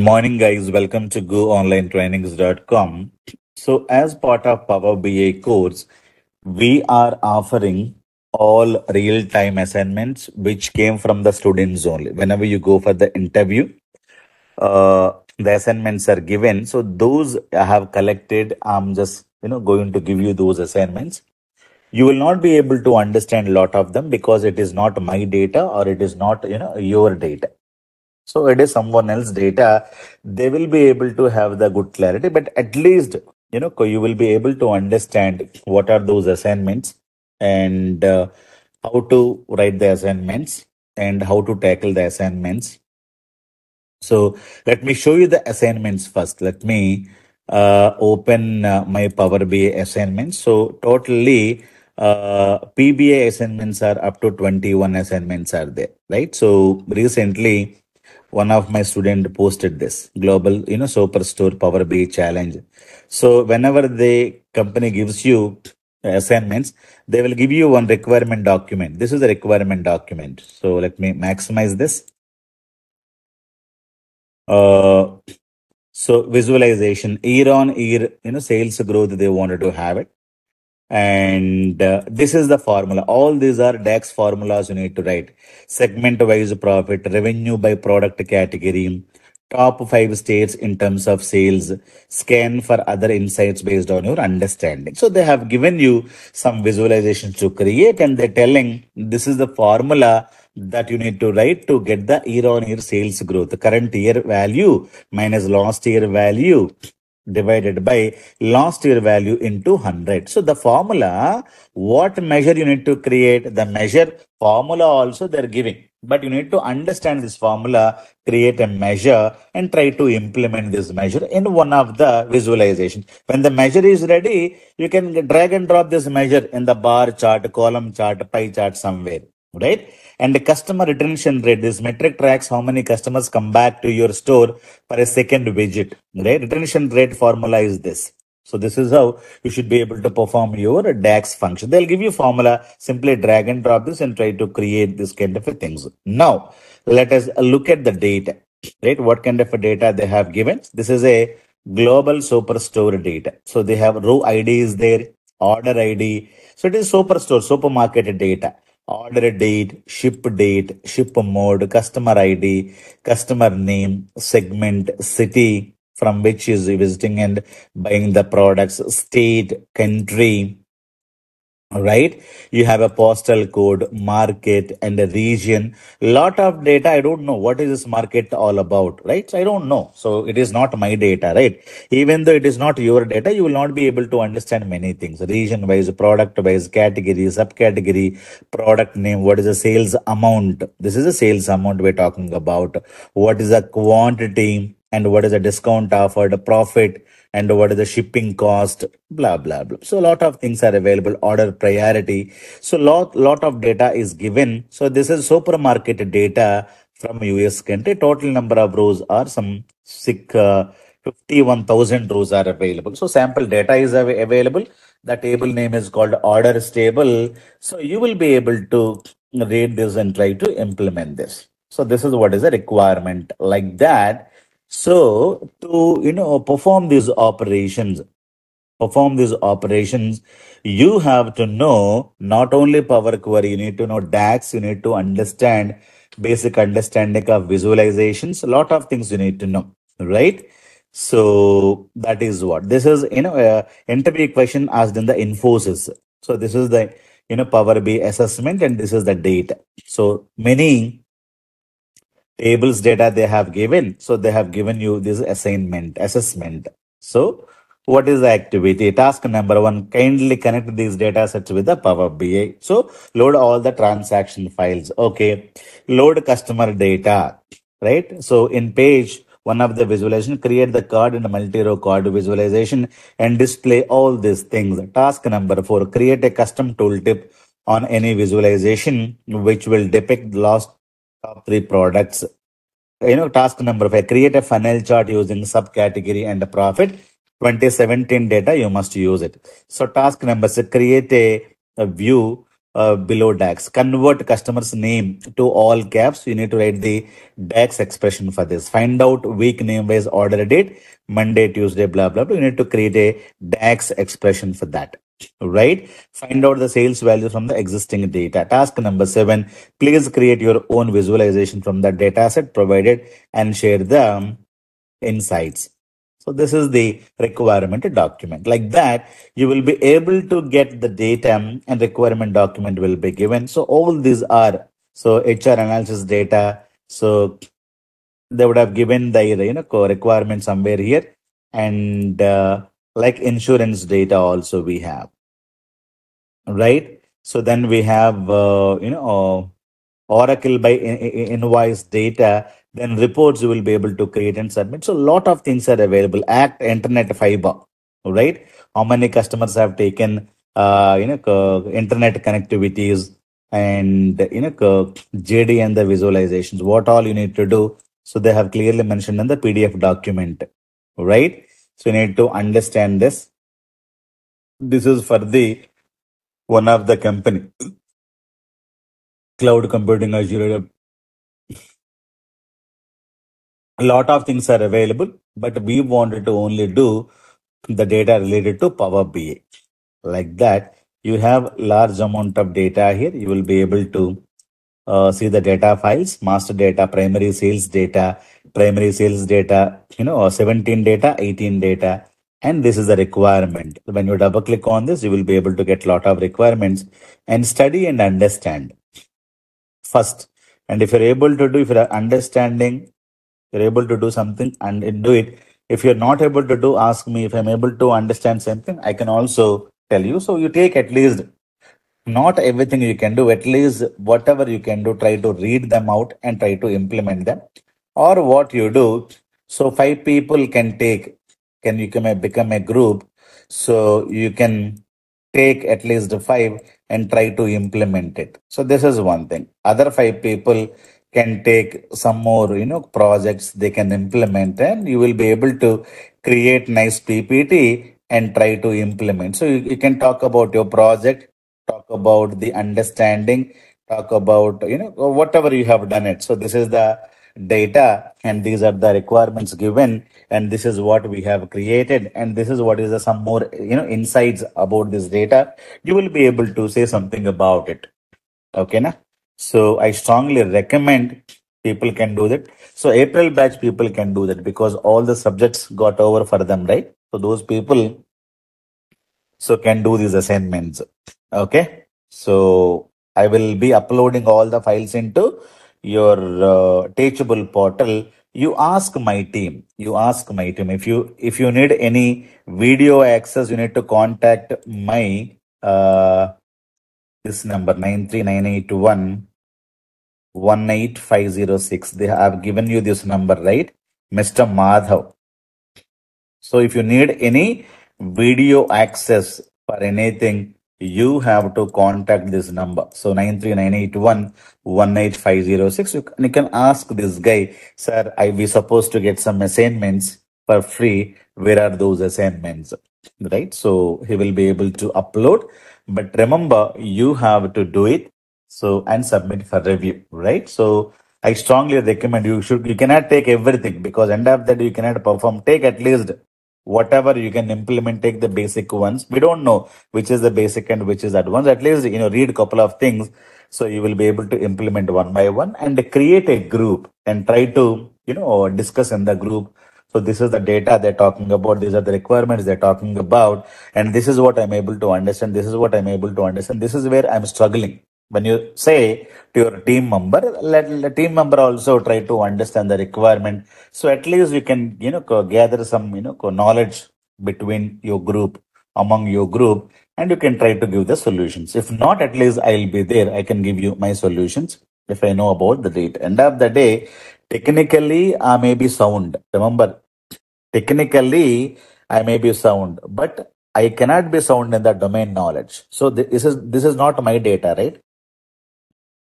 morning, guys. Welcome to GoOnlineTrainings.com. So, as part of Power BI course, we are offering all real-time assignments which came from the students only. Whenever you go for the interview, uh, the assignments are given. So, those I have collected. I'm just you know going to give you those assignments. You will not be able to understand a lot of them because it is not my data or it is not you know your data so it is someone else's data. They will be able to have the good clarity, but at least you know you will be able to understand what are those assignments and uh, how to write the assignments and how to tackle the assignments. So let me show you the assignments first. Let me uh, open uh, my Power BI assignments. So totally uh, PBA assignments are up to 21 assignments are there, right? So recently one of my student posted this global you know superstore power bi challenge. So whenever the company gives you assignments they will give you one requirement document. This is a requirement document. So let me maximize this. Uh, so visualization year on year you know sales growth they wanted to have it and uh, this is the formula. All these are DAX formulas you need to write. Segment wise profit, revenue by product category, top five states in terms of sales, scan for other insights based on your understanding. So they have given you some visualizations to create and they're telling this is the formula that you need to write to get the year on year sales growth. The current year value minus last year value divided by last year value into 100. So the formula, what measure you need to create, the measure formula also they're giving. But you need to understand this formula, create a measure and try to implement this measure in one of the visualization. When the measure is ready, you can drag and drop this measure in the bar chart, column chart, pie chart somewhere right? And the customer retention rate, this metric tracks how many customers come back to your store for a second visit, right? Retention rate formula is this. So this is how you should be able to perform your DAX function. They'll give you formula, simply drag and drop this and try to create this kind of things. Now, let us look at the data, right? What kind of data they have given? This is a global superstore data. So they have row ID is there, order ID. So it is superstore, supermarket data order date, ship date, ship mode, customer ID, customer name, segment, city from which is visiting and buying the products, state, country, right? You have a postal code market and a region. Lot of data. I don't know what is this market all about right? So i don't know. So it is not my data right? Even though it is not your data you will not be able to understand many things. Region wise product wise category subcategory product name what is the sales amount? This is a sales amount we're talking about. What is the quantity and what is the discount offered profit and what is the shipping cost, blah, blah, blah. So a lot of things are available, order priority. So lot, lot of data is given. So this is supermarket data from US country. Total number of rows are some six, uh, 51,000 rows are available. So sample data is av available. The table name is called orders table. So you will be able to read this and try to implement this. So this is what is a requirement like that so to you know perform these operations, perform these operations, you have to know not only Power Query, you need to know DAX, you need to understand basic understanding of visualizations, a lot of things you need to know, right? So that is what this is, you know, uh, interview question asked in the Infosys. So this is the, you know, Power BI assessment and this is the data. So many tables data they have given. So they have given you this assignment, assessment. So what is the activity? Task number one, kindly connect these data sets with the Power BI. So load all the transaction files. Okay. Load customer data, right? So in page one of the visualization, create the card in a multi-row card visualization and display all these things. Task number four, create a custom tooltip on any visualization which will depict last top three products. You know, task number five, create a funnel chart using subcategory and profit. 2017 data, you must use it. So task number six, create a, a view uh, below DAX. Convert customer's name to all caps. You need to write the DAX expression for this. Find out week name wise order date, Monday, Tuesday, blah, blah, blah. You need to create a DAX expression for that. Right? Find out the sales value from the existing data. Task number seven, please create your own visualization from the data set provided and share the insights. So this is the requirement document. Like that, you will be able to get the data and requirement document will be given. So all these are so HR analysis data. So they would have given the you know requirement somewhere here, and uh, like insurance data also we have, right? So then we have uh, you know Oracle by invoice data then reports you will be able to create and submit. So a lot of things are available. Act Internet Fiber, right? How many customers have taken, uh, you know, internet connectivities and you know, JD and the visualizations. What all you need to do. So they have clearly mentioned in the PDF document, right? So you need to understand this. This is for the one of the company, cloud computing Azure a lot of things are available, but we wanted to only do the data related to Power BI. Like that, you have large amount of data here. You will be able to uh, see the data files, master data, primary sales data, primary sales data, you know, or 17 data, 18 data, and this is the requirement. When you double click on this, you will be able to get lot of requirements and study and understand first. And if you're able to do, if you're understanding you're able to do something and do it. If you're not able to do, ask me. If I'm able to understand something, I can also tell you. So you take at least not everything you can do, at least whatever you can do, try to read them out and try to implement them. Or what you do, so five people can take, can you a, become a group. So you can take at least five and try to implement it. So this is one thing. Other five people can take some more you know projects they can implement and you will be able to create nice ppt and try to implement so you, you can talk about your project talk about the understanding talk about you know whatever you have done it so this is the data and these are the requirements given and this is what we have created and this is what is the, some more you know insights about this data you will be able to say something about it okay na so I strongly recommend people can do that. So April batch people can do that because all the subjects got over for them, right? So those people so can do these assignments. Okay. So I will be uploading all the files into your uh, teachable portal you ask my team you ask my team if you if you need any video access you need to contact my uh this number 93981 18506. They have given you this number, right? Mr. Madhav. So if you need any video access for anything, you have to contact this number. So 93981 18506. You, you can ask this guy, sir, I be supposed to get some assignments for free. Where are those assignments? Right? So he will be able to upload. But remember, you have to do it so and submit for review, right? So I strongly recommend you should you cannot take everything because end of that you cannot perform. Take at least whatever you can implement. Take the basic ones. We don't know which is the basic and which is advanced. At least you know read a couple of things so you will be able to implement one by one and create a group and try to you know discuss in the group so this is the data they're talking about. These are the requirements they're talking about. And this is what I'm able to understand. This is what I'm able to understand. This is where I'm struggling when you say to your team member let the team member also try to understand the requirement. So at least you can you know gather some you know knowledge between your group among your group and you can try to give the solutions. If not at least i'll be there. I can give you my solutions if i know about the data end of the day technically i may be sound. Remember technically i may be sound but i cannot be sound in the domain knowledge. So this is this is not my data right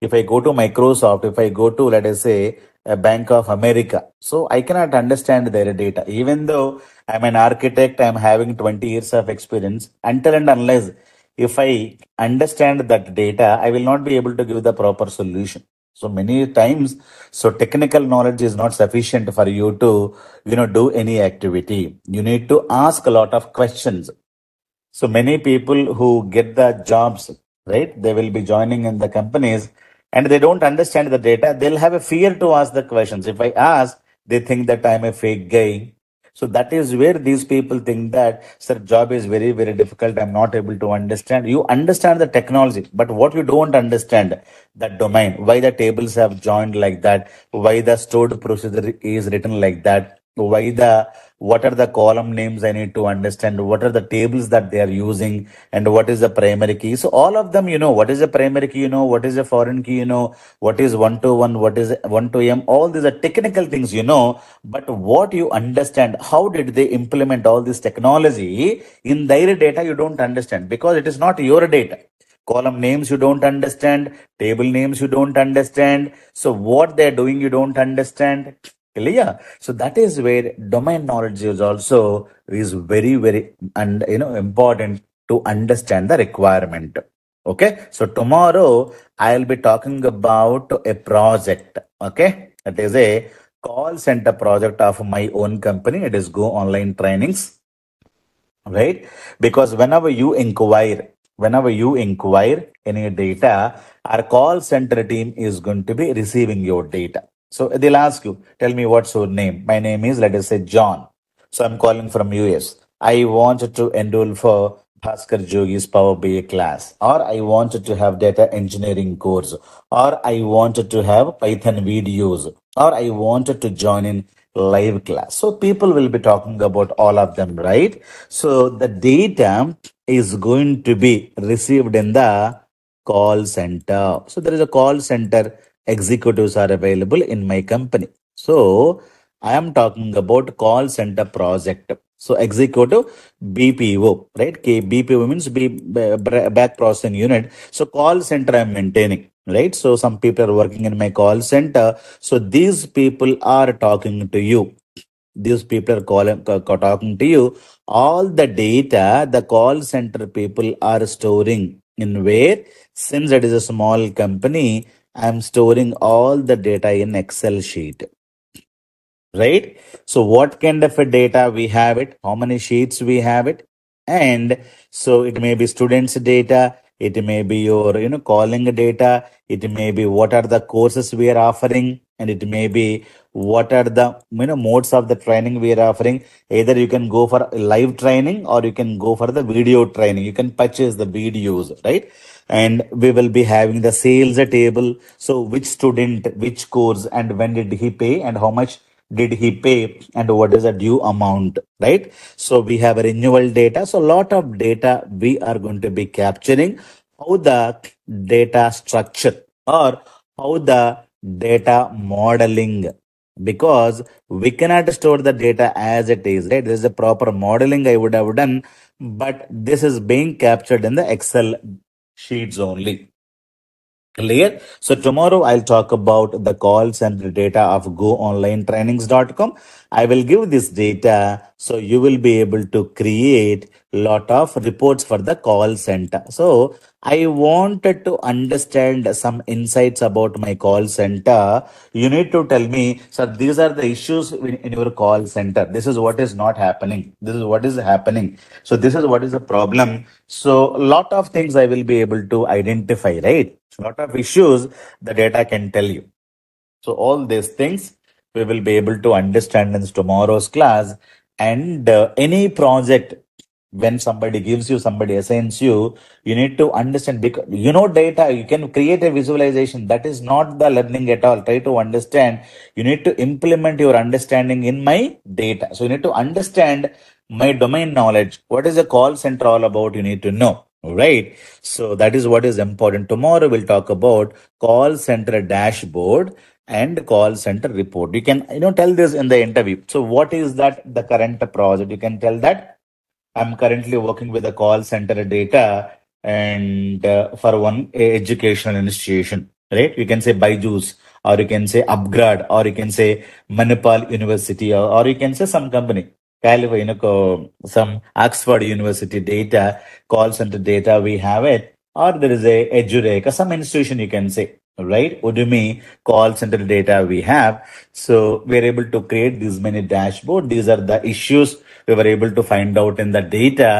if I go to Microsoft, if I go to, let us say, a Bank of America, so I cannot understand their data. Even though I'm an architect, I'm having 20 years of experience, until and unless if I understand that data, I will not be able to give the proper solution. So many times, so technical knowledge is not sufficient for you to, you know, do any activity. You need to ask a lot of questions. So many people who get the jobs, right? They will be joining in the companies and they don't understand the data. They'll have a fear to ask the questions. If I ask, they think that I'm a fake guy so that is where these people think that, sir, job is very, very difficult. I'm not able to understand. You understand the technology, but what you don't understand, that domain, why the tables have joined like that, why the stored procedure is written like that, why the what are the column names i need to understand what are the tables that they are using and what is the primary key. So all of them you know what is a primary key you know what is a foreign key you know what is one to one what is one to m all these are technical things you know. But what you understand how did they implement all this technology in their data you don't understand because it is not your data. Column names you don't understand table names you don't understand. So what they're doing you don't understand Clear? So that is where domain knowledge is also is very, very and you know important to understand the requirement. Okay. So tomorrow I'll be talking about a project. Okay. It is a call center project of my own company. It is Go Online Trainings. Right? Because whenever you inquire, whenever you inquire any data, our call center team is going to be receiving your data. So they'll ask you, tell me what's your name. My name is, let us say, John. So I'm calling from US. I wanted to enroll for Bhaskar Jogi's Power BI class, or I wanted to have data engineering course, or I wanted to have Python videos, or I wanted to join in live class. So people will be talking about all of them, right? So the data is going to be received in the call center. So there is a call center executives are available in my company. So I am talking about call center project. So executive BPO, right? K, BPO means B, back processing unit. So call center I'm maintaining, right? So some people are working in my call center. So these people are talking to you. These people are calling, talking to you. All the data the call center people are storing in where, since it is a small company, I'm storing all the data in Excel sheet. Right? So what kind of a data we have it, how many sheets we have it. And so it may be students data, it may be your, you know, calling data, it may be what are the courses we are offering, and it may be what are the you know modes of the training we are offering. Either you can go for live training or you can go for the video training. You can purchase the videos, right? and we will be having the sales table. So which student, which course and when did he pay and how much did he pay and what is the due amount, right? So we have a renewal data. So a lot of data we are going to be capturing how the data structure or how the data modeling because we cannot store the data as it is right this is a proper modeling i would have done but this is being captured in the excel sheets only. Clear? So tomorrow I'll talk about the call center data of goonlinetrainings.com. I will give this data so you will be able to create lot of reports for the call center. So I wanted to understand some insights about my call center. You need to tell me, sir, these are the issues in your call center. This is what is not happening. This is what is happening. So this is what is the problem. So lot of things I will be able to identify, right? Lot of issues the data can tell you. So all these things we will be able to understand in tomorrow's class and uh, any project when somebody gives you, somebody assigns you, you need to understand because you know data, you can create a visualization. That is not the learning at all. Try to understand. You need to implement your understanding in my data. So you need to understand my domain knowledge. What is a call center all about? You need to know. Right. So that is what is important. Tomorrow we'll talk about call center dashboard and call center report. You can, you know, tell this in the interview. So what is that the current project? You can tell that I'm currently working with a call center data and uh, for one educational institution, right? You can say Byju's or you can say Upgrad or you can say Manipal University or, or you can say some company. California, you know, some Oxford University data, call center data, we have it, or there is a EduReka, some institution you can say, right? Udemy call center data we have. So we're able to create these many dashboard. These are the issues we were able to find out in the data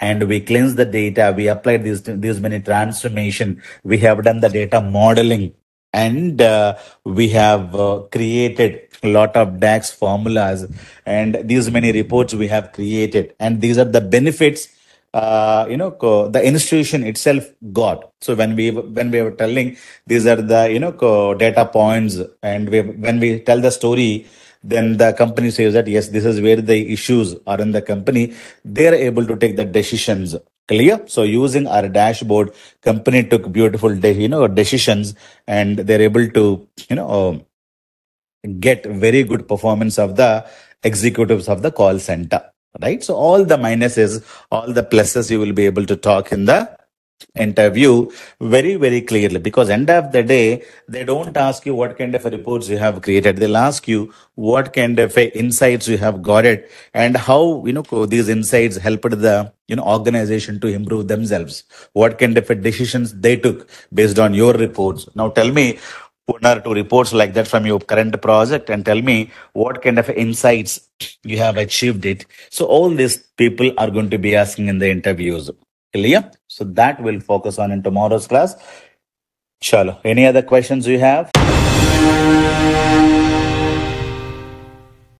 and we cleanse the data. We applied these, these many transformation. We have done the data modeling and uh, we have uh, created a lot of DAX formulas. And these many reports we have created. And these are the benefits uh, you know co- the institution itself got. So when we when we were telling these are the you know co- data points. And we, when we tell the story then the company says that yes this is where the issues are in the company. They are able to take the decisions clear. So using our dashboard company took beautiful you know decisions and they're able to you know um, get very good performance of the executives of the call center right? So all the minuses all the pluses you will be able to talk in the interview very very clearly because end of the day they don't ask you what kind of reports you have created they'll ask you what kind of insights you have got it and how you know these insights helped the you know organization to improve themselves what kind of decisions they took based on your reports now tell me one or two reports like that from your current project and tell me what kind of insights you have achieved it. So all these people are going to be asking in the interviews. Clear? So that we'll focus on in tomorrow's class. Chalo. Any other questions you have?